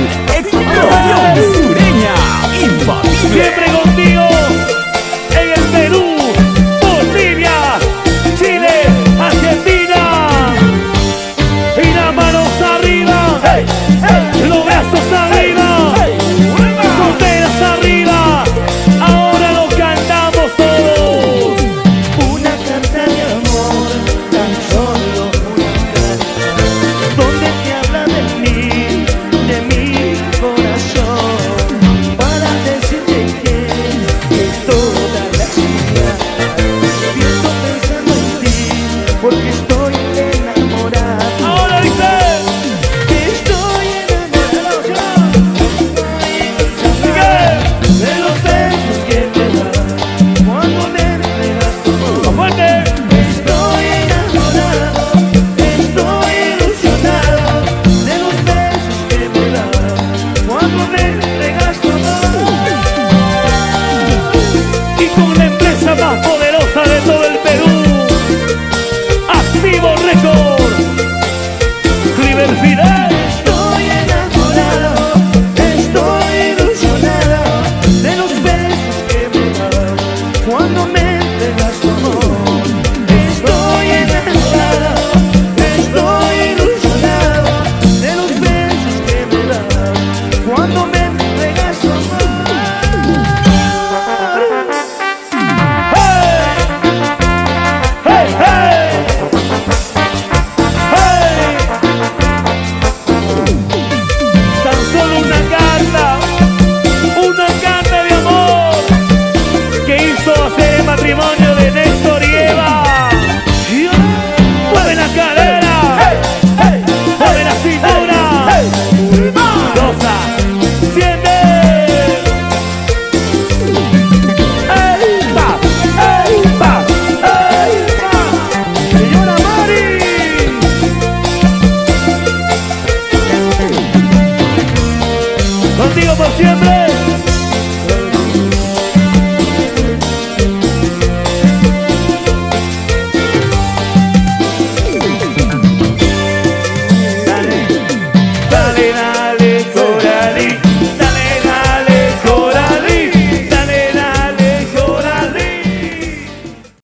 road. porque estoy matrimonio de Néstor y Eva. Mueve la cadera, hey, mueve la cintura, hey, goza, siente. Pa, pa, pa. Señora Mari, contigo por siempre.